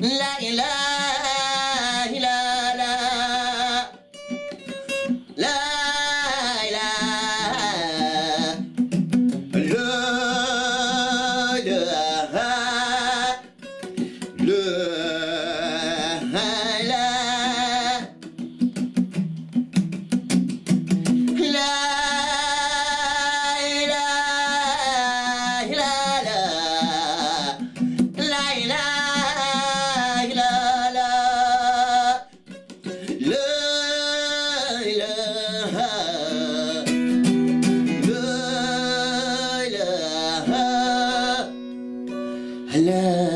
Bloody la